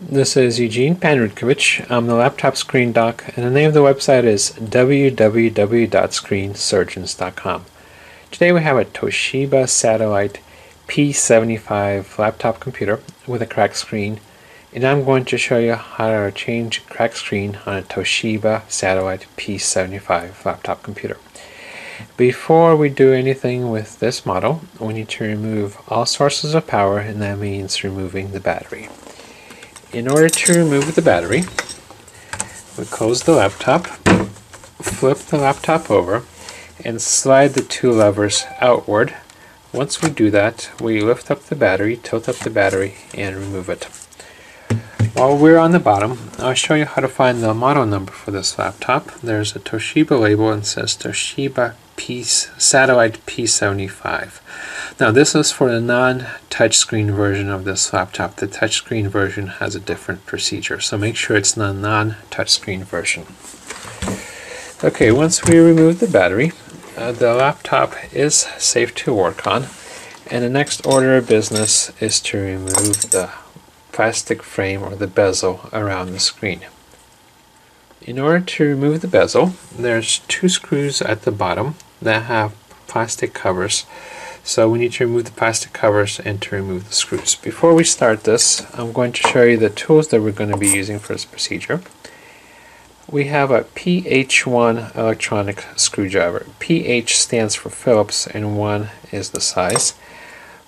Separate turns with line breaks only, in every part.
This is Eugene Panrutkovich. I'm the laptop screen doc, and the name of the website is www.screensurgeons.com. Today we have a Toshiba Satellite P75 laptop computer with a cracked screen, and I'm going to show you how to change cracked screen on a Toshiba Satellite P75 laptop computer. Before we do anything with this model, we need to remove all sources of power, and that means removing the battery. In order to remove the battery, we close the laptop, flip the laptop over, and slide the two levers outward. Once we do that, we lift up the battery, tilt up the battery, and remove it. While we're on the bottom, I'll show you how to find the model number for this laptop. There's a Toshiba label and says Toshiba Piece Satellite P75. Now this is for the non-touchscreen version of this laptop. The touchscreen version has a different procedure, so make sure it's the non-touchscreen version. Okay, once we remove the battery, uh, the laptop is safe to work on, and the next order of business is to remove the plastic frame or the bezel around the screen. In order to remove the bezel, there's two screws at the bottom that have plastic covers. So we need to remove the plastic covers and to remove the screws. Before we start this, I'm going to show you the tools that we're going to be using for this procedure. We have a PH1 electronic screwdriver. PH stands for Phillips and 1 is the size.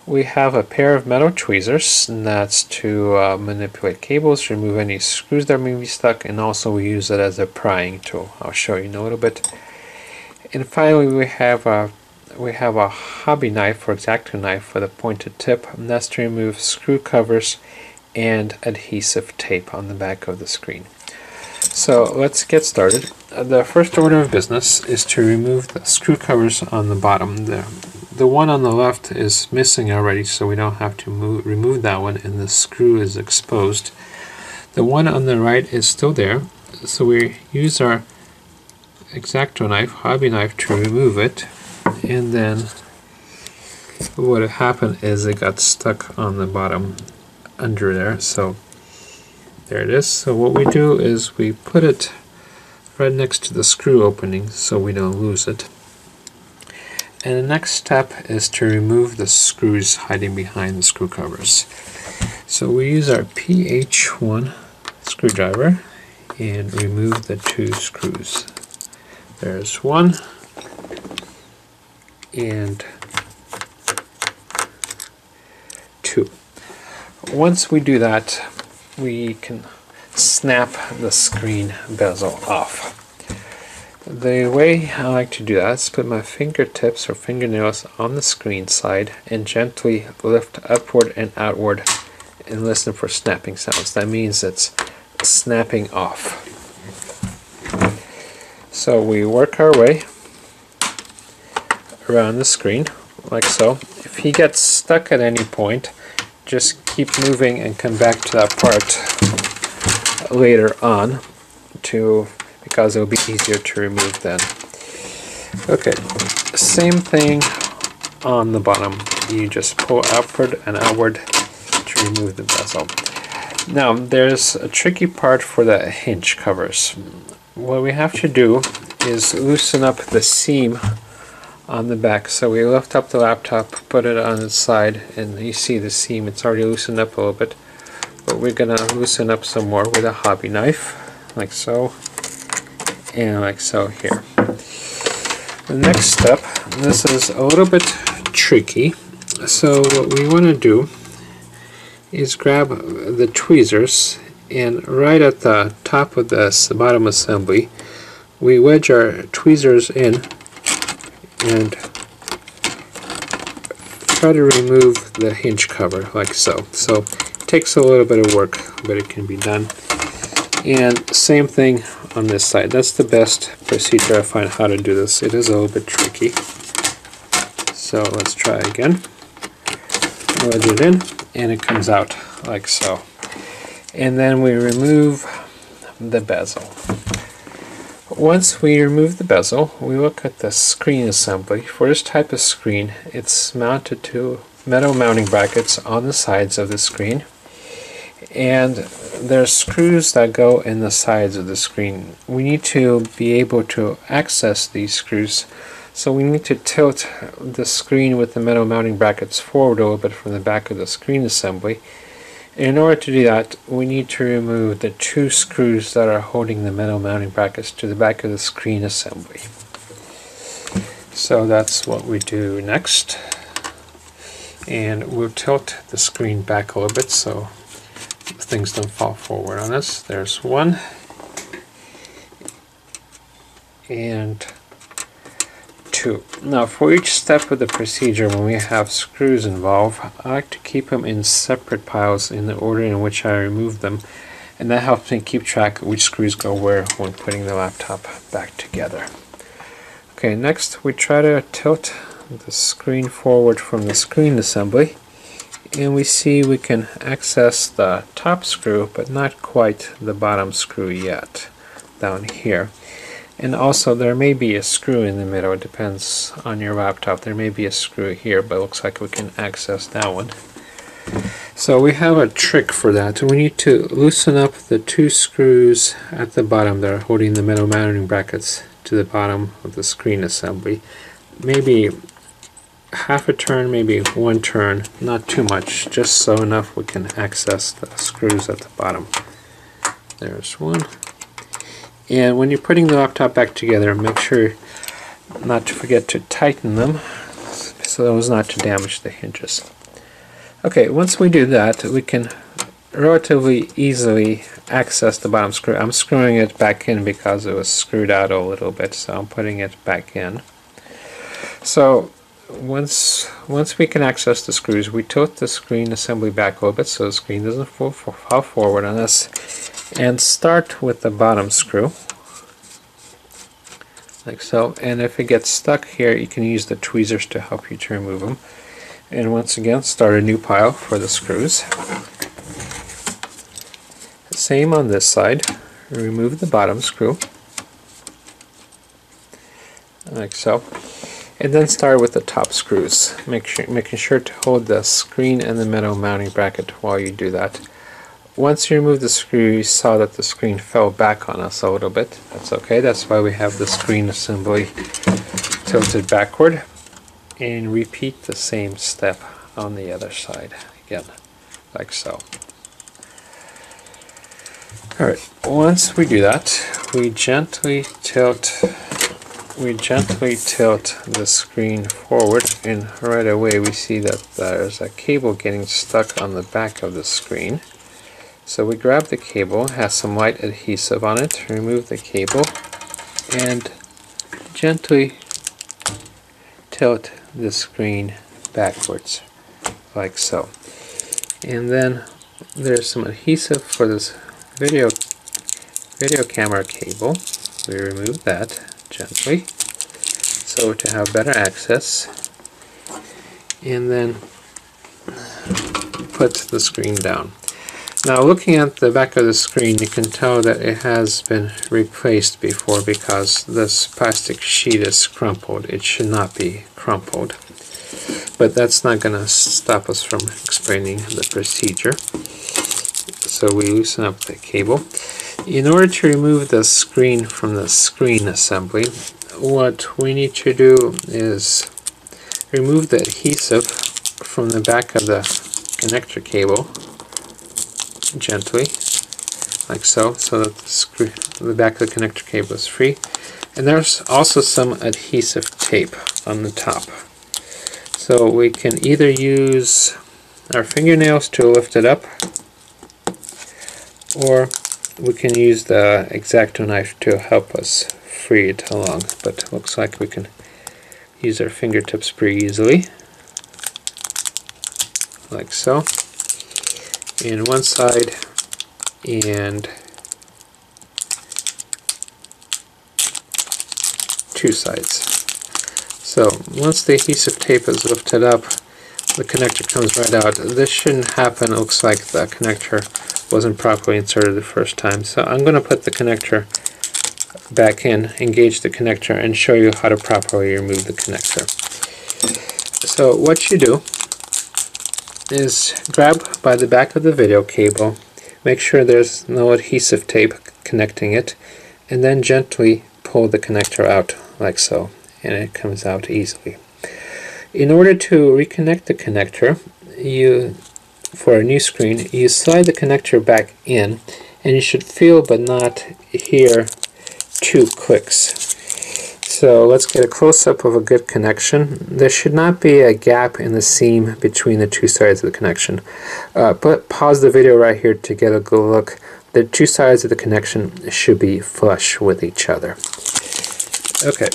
We have a pair of metal tweezers, and that's to uh, manipulate cables, remove any screws that may be stuck, and also we use it as a prying tool. I'll show you in a little bit. And finally, we have a we have a hobby knife or X-Acto knife for the pointed tip, and that's to remove screw covers and adhesive tape on the back of the screen. So let's get started. Uh, the first order of business is to remove the screw covers on the bottom. The the one on the left is missing already, so we don't have to move, remove that one, and the screw is exposed. The one on the right is still there, so we use our X-Acto knife, hobby knife, to remove it, and then what happened is it got stuck on the bottom under there, so there it is. So what we do is we put it right next to the screw opening so we don't lose it. And the next step is to remove the screws hiding behind the screw covers. So we use our PH1 screwdriver and remove the two screws. There's one and two. Once we do that, we can snap the screen bezel off. The way I like to do that is put my fingertips or fingernails on the screen side and gently lift upward and outward and listen for snapping sounds. That means it's snapping off. So we work our way around the screen like so. If he gets stuck at any point, just keep moving and come back to that part later on to because it'll be easier to remove then. Okay, same thing on the bottom. You just pull upward and outward to remove the bezel. Now, there's a tricky part for the hinge covers. What we have to do is loosen up the seam on the back. So we lift up the laptop, put it on its side, and you see the seam. It's already loosened up a little bit. But we're to loosen up some more with a hobby knife, like so and like so here. The next step, this is a little bit tricky. So what we want to do is grab the tweezers and right at the top of this bottom assembly we wedge our tweezers in and try to remove the hinge cover like so. So it takes a little bit of work but it can be done. And same thing on this side. That's the best procedure I find how to do this. It is a little bit tricky. So let's try again. Wedge it in and it comes out like so. And then we remove the bezel. Once we remove the bezel, we look at the screen assembly. For this type of screen, it's mounted to metal mounting brackets on the sides of the screen and there's screws that go in the sides of the screen. We need to be able to access these screws so we need to tilt the screen with the metal mounting brackets forward a little bit from the back of the screen assembly. In order to do that, we need to remove the two screws that are holding the metal mounting brackets to the back of the screen assembly. So that's what we do next. And we'll tilt the screen back a little bit so things don't fall forward on us. There's one. And two. Now for each step of the procedure when we have screws involved, I like to keep them in separate piles in the order in which I remove them and that helps me keep track of which screws go where when putting the laptop back together. Okay, next we try to tilt the screen forward from the screen assembly and we see we can access the top screw but not quite the bottom screw yet down here. And also there may be a screw in the middle, it depends on your laptop. There may be a screw here, but it looks like we can access that one. So we have a trick for that. We need to loosen up the two screws at the bottom that are holding the metal mounting brackets to the bottom of the screen assembly. Maybe half a turn, maybe one turn, not too much, just so enough we can access the screws at the bottom. There's one. And when you're putting the laptop back together, make sure not to forget to tighten them so as not to damage the hinges. Okay, once we do that, we can relatively easily access the bottom screw. I'm screwing it back in because it was screwed out a little bit, so I'm putting it back in. So once once we can access the screws, we tilt the screen assembly back a little bit so the screen doesn't fall, fall forward on us and start with the bottom screw. Like so and if it gets stuck here you can use the tweezers to help you to remove them and once again start a new pile for the screws. Same on this side remove the bottom screw. Like so and then start with the top screws Make sure, making sure to hold the screen and the metal mounting bracket while you do that once you remove the screw, you saw that the screen fell back on us a little bit. That's okay, that's why we have the screen assembly tilted backward. And repeat the same step on the other side again, like so. Alright, once we do that, we gently tilt we gently tilt the screen forward and right away we see that there's a cable getting stuck on the back of the screen. So we grab the cable, has some white adhesive on it, remove the cable, and gently tilt the screen backwards, like so. And then there's some adhesive for this video video camera cable. We remove that gently, so to have better access. And then put the screen down. Now looking at the back of the screen you can tell that it has been replaced before because this plastic sheet is crumpled. It should not be crumpled. But that's not going to stop us from explaining the procedure. So we loosen up the cable. In order to remove the screen from the screen assembly, what we need to do is remove the adhesive from the back of the connector cable gently, like so, so that the, the back of the connector cable is free. And there's also some adhesive tape on the top. So we can either use our fingernails to lift it up, or we can use the X-Acto knife to help us free it along. But it looks like we can use our fingertips pretty easily, like so in one side and two sides. So once the adhesive tape is lifted up, the connector comes right out. This shouldn't happen. It looks like the connector wasn't properly inserted the first time. So I'm going to put the connector back in, engage the connector, and show you how to properly remove the connector. So what you do is grab by the back of the video cable Make sure there's no adhesive tape connecting it and then gently pull the connector out like so and it comes out easily. In order to reconnect the connector you for a new screen you slide the connector back in and you should feel but not hear two clicks. So let's get a close-up of a good connection. There should not be a gap in the seam between the two sides of the connection. Uh, but pause the video right here to get a good look. The two sides of the connection should be flush with each other. Okay,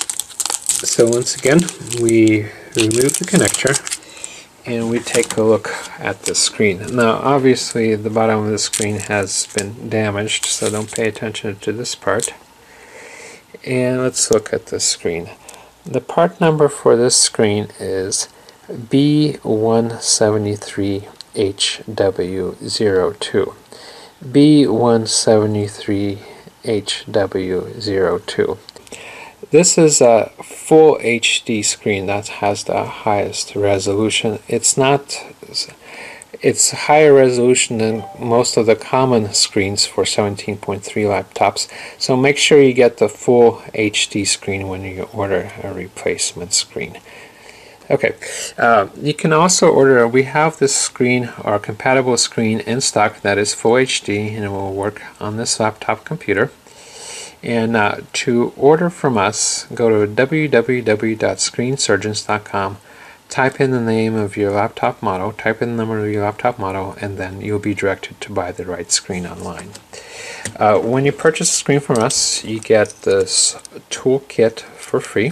so once again, we remove the connector and we take a look at the screen. Now obviously the bottom of the screen has been damaged, so don't pay attention to this part and let's look at the screen. The part number for this screen is B173HW02. B173HW02. This is a full HD screen that has the highest resolution. It's not it's higher resolution than most of the common screens for 17.3 laptops, so make sure you get the full HD screen when you order a replacement screen. Okay, uh, you can also order, we have this screen, our compatible screen in stock that is full HD and it will work on this laptop computer. And uh, to order from us, go to www.screensurgeons.com type in the name of your laptop model, type in the number of your laptop model, and then you'll be directed to buy the right screen online. Uh, when you purchase a screen from us, you get this toolkit for free.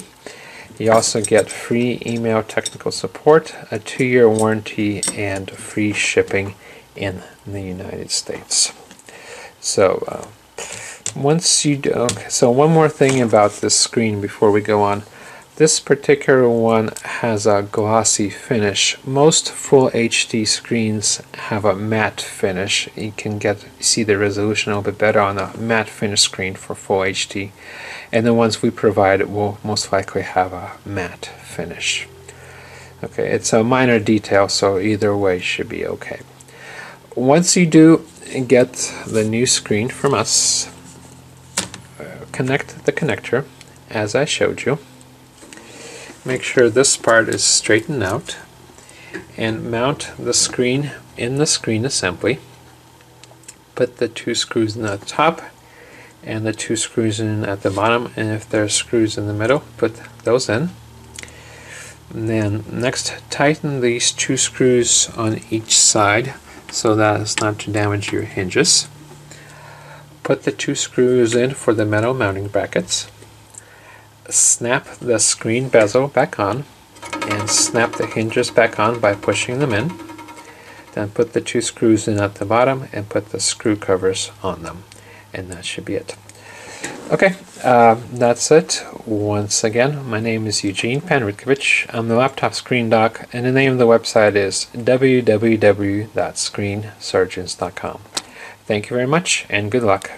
You also get free email technical support, a two-year warranty, and free shipping in the United States. So uh, once you do, okay, so one more thing about this screen before we go on. This particular one has a glossy finish. Most full HD screens have a matte finish. You can get see the resolution a little bit better on a matte finish screen for full HD. And the ones we provide will most likely have a matte finish. Okay, it's a minor detail, so either way should be okay. Once you do get the new screen from us, connect the connector as I showed you. Make sure this part is straightened out. And mount the screen in the screen assembly. Put the two screws in the top and the two screws in at the bottom. And if there are screws in the middle put those in. And then next tighten these two screws on each side so that it's not to damage your hinges put the two screws in for the metal mounting brackets snap the screen bezel back on and snap the hinges back on by pushing them in. Then put the two screws in at the bottom and put the screw covers on them. And that should be it. Okay, uh, that's it. Once again, my name is Eugene Panrutkovich. I'm the laptop screen doc, and the name of the website is www.screensurgeons.com. Thank you very much, and good luck.